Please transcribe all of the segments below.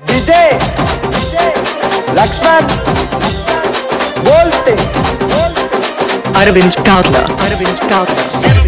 विजय लक्ष्मण बोलते अरविंद कावला अरविंद कावला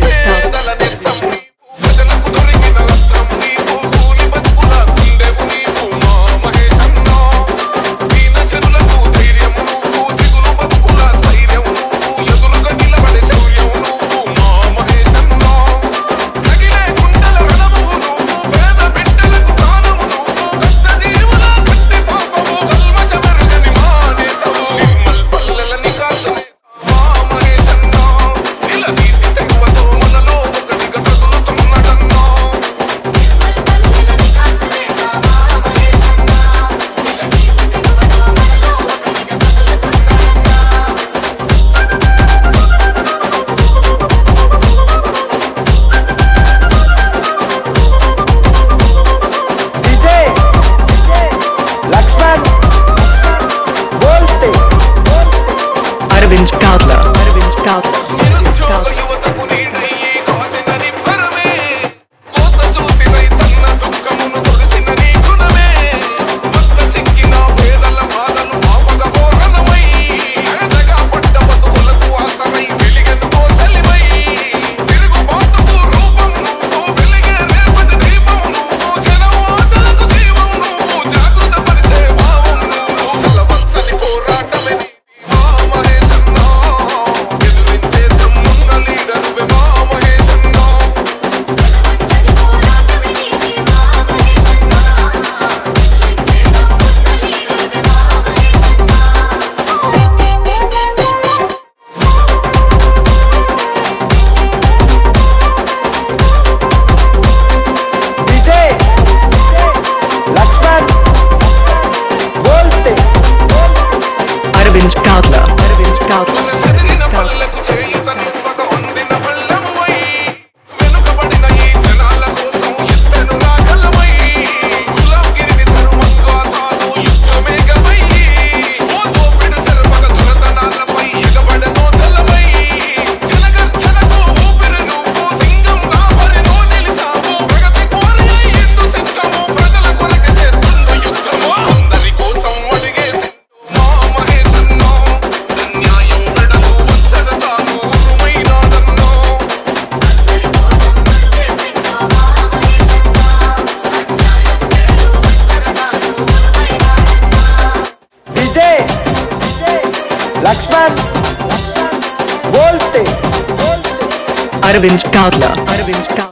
एक्सपर्ट बोलते। अरविंद कावला अरविंद कावला